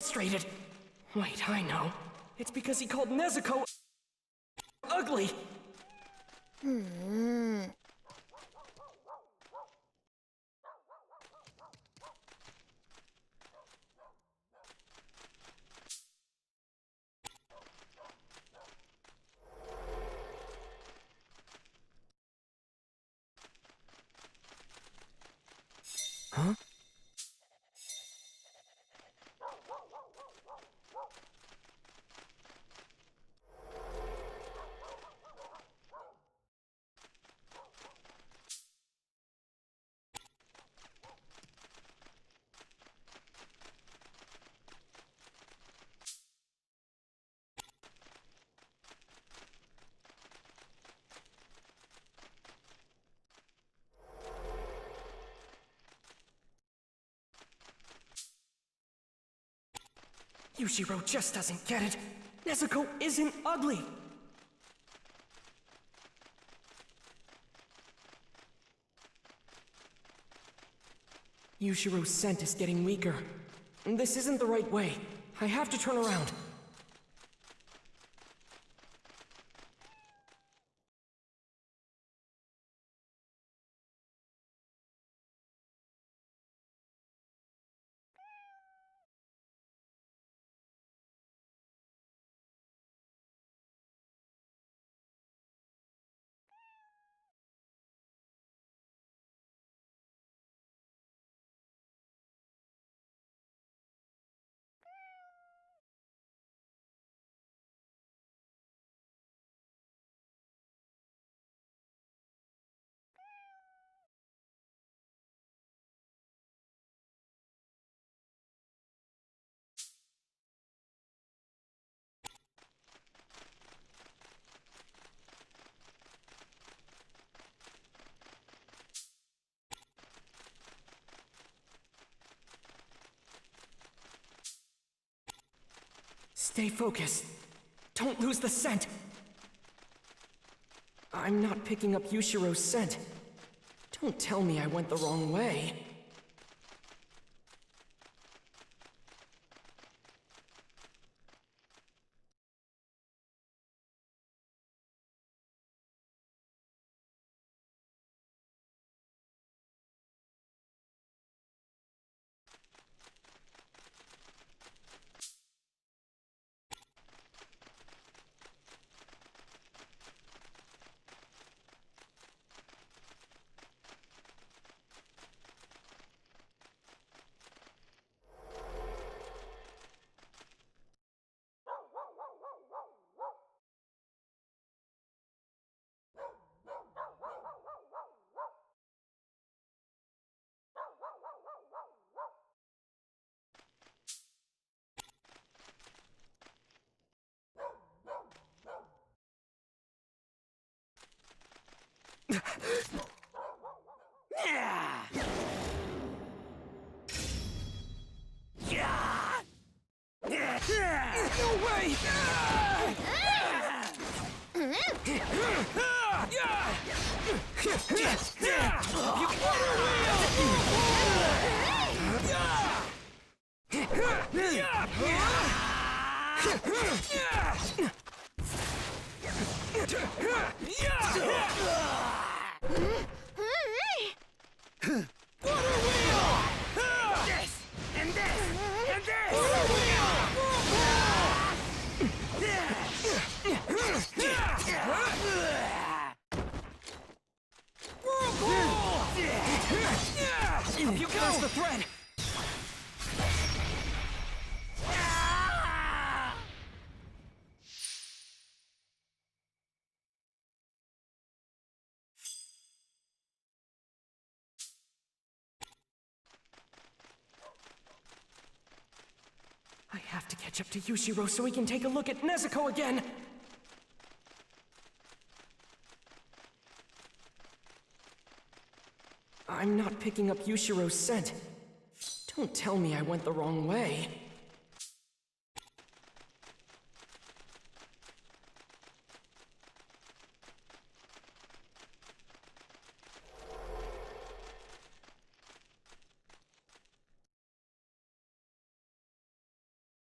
frustrated. Wait, I know. It's because he called Nezuko ugly. Hmm. Yushiro just doesn't get it. Nezuko isn't ugly. Yushiro's scent is getting weaker. This isn't the right way. I have to turn around. Stay focused. Don't lose the scent. I'm not picking up Yushiro's scent. Don't tell me I went the wrong way. No way! You There's the thread! To catch up to Yushiro so we can take a look at Nezuko again! I'm not picking up Yushiro's scent. Don't tell me I went the wrong way.